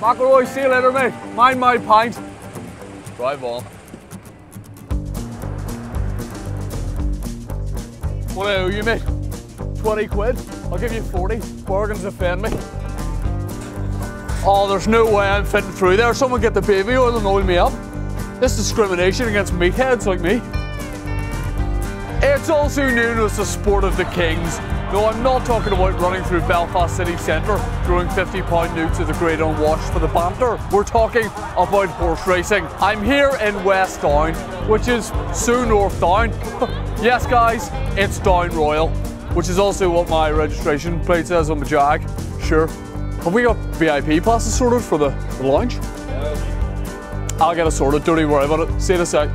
McElroy, see you later, mate. Mind my pint. Drive on. What do I owe you, mate? 20 quid? I'll give you 40. Bargains offend me. Oh, there's no way I'm fitting through there. Someone get the baby oil and oil me up. This discrimination against meatheads like me. It's also known as the sport of the kings. No, I'm not talking about running through Belfast city centre, throwing 50 pound notes at the great unwashed for the banter. We're talking about horse racing. I'm here in West Down, which is so North Down. yes, guys, it's Down Royal, which is also what my registration plate says on the Jag. Sure. Have we got VIP passes sorted for the, the lounge? I'll get it sorted, don't even worry about it. See you in a sec.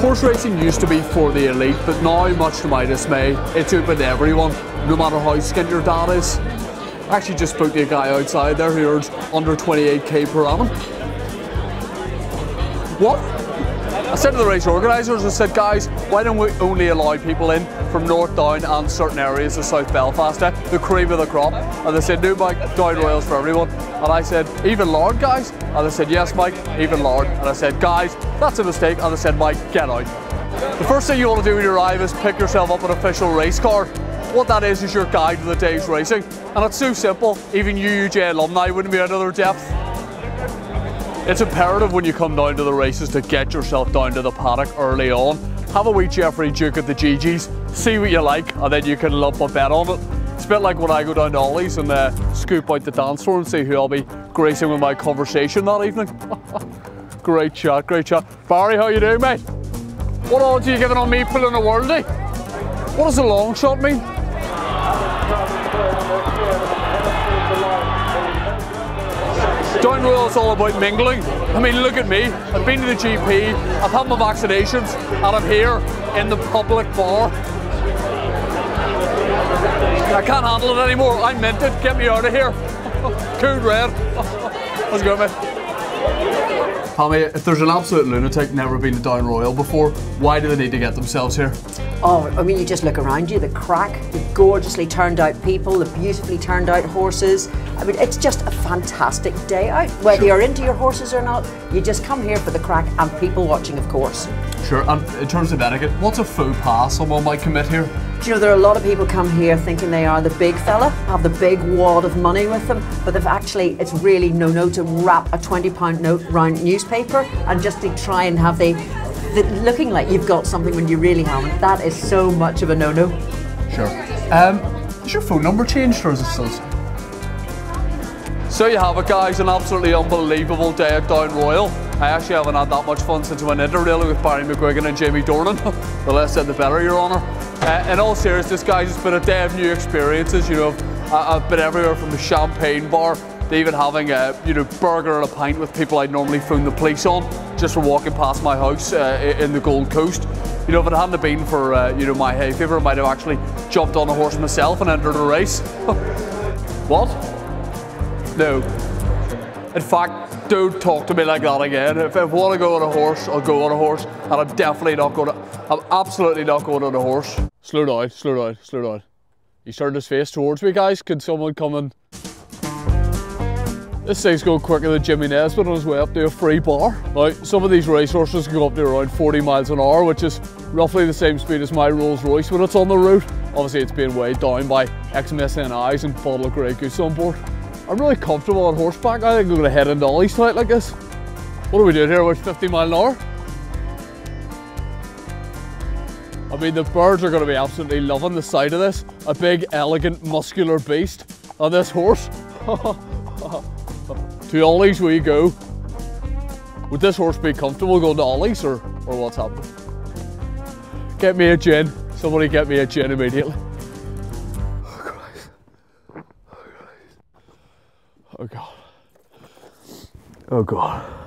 Horse racing used to be for the elite, but now, much to my dismay, it's open to everyone, no matter how skint your dad is. I actually just spoke to a guy outside there who earns under 28k per annum. What? I said to the race organisers, I said, guys, why don't we only allow people in from North Down and certain areas of South Belfast, eh? the cream of the crop? And they said, no, Mike, Down Royals for everyone. And I said, even Lord, guys? And they said, yes, Mike, even Lord. And I said, guys, that's a mistake. And they said, Mike, get out. The first thing you want to do when you arrive is pick yourself up an official race card. What that is is your guide to the day's racing. And it's so simple, even UUJ alumni wouldn't be out of their depth. It's imperative when you come down to the races to get yourself down to the paddock early on. Have a wee Jeffrey Duke at the GG's, see what you like, and then you can lump a bet on it. It's a bit like when I go down to Ollie's and uh, scoop out the dance floor and see who I'll be gracing with my conversation that evening. great chat, great chat. Barry, how you doing, mate? What odds are you giving on me pulling a worldie? What does a long shot mean? Down Royal's all about mingling. I mean, look at me. I've been to the GP, I've had my vaccinations, and I'm here in the public bar. I can't handle it anymore. I meant minted. Get me out of here. Cool red. It going, mate? Tommy, if there's an absolute lunatic never been to Down Royal before, why do they need to get themselves here? Oh, I mean, you just look around you, the crack, the gorgeously turned out people, the beautifully turned out horses. I mean, it's just a fantastic day out. Whether sure. you're into your horses or not, you just come here for the crack and people watching, of course. Sure, and in terms of etiquette, what's a faux pas someone might commit here? Do you know, there are a lot of people come here thinking they are the big fella, have the big wad of money with them, but they've actually, it's really no-no to wrap a £20 note round newspaper and just to try and have the, the, looking like you've got something when you really haven't. That is so much of a no-no. Sure. Um, is your phone number changed or is it still so you have it guys, an absolutely unbelievable day at Down Royal. I actually haven't had that much fun since I went into really with Barry McGuigan and Jamie Dornan. the less said the better, Your Honour. Uh, in all seriousness, guys, it's been a day of new experiences. You know, I've been everywhere from the champagne bar even having a you know burger and a pint with people I'd normally phone the police on just for walking past my house uh, in the Gold Coast. You know, if it hadn't been for uh, you know my hay fever, I might have actually jumped on a horse myself and entered a race. what? No. In fact, don't talk to me like that again. If I want to go on a horse, I'll go on a horse, and I'm definitely not going to. I'm absolutely not going on a horse. Slow down, slow down, slow down. He turned his face towards me, guys. Could someone come and... This thing's going quicker than Jimmy Nesbitt on his way up to a free bar. Now, some of these racehorses can go up to around 40 miles an hour, which is roughly the same speed as my Rolls Royce when it's on the road. Obviously, it's being weighed down by XMSNIs and bottle of Grey Goose on board. I'm really comfortable on horseback. I think I'm going to head into Ollie's tonight like this. What are we doing here, about 50 mile an hour? I mean, the birds are going to be absolutely loving the sight of this. A big, elegant, muscular beast on this horse. to Ollie's we go. Would this horse be comfortable going to Ollie's or, or what's happening? Get me a gin. Somebody get me a gin immediately. Oh, Christ. Oh, Christ. Oh, God. Oh, God.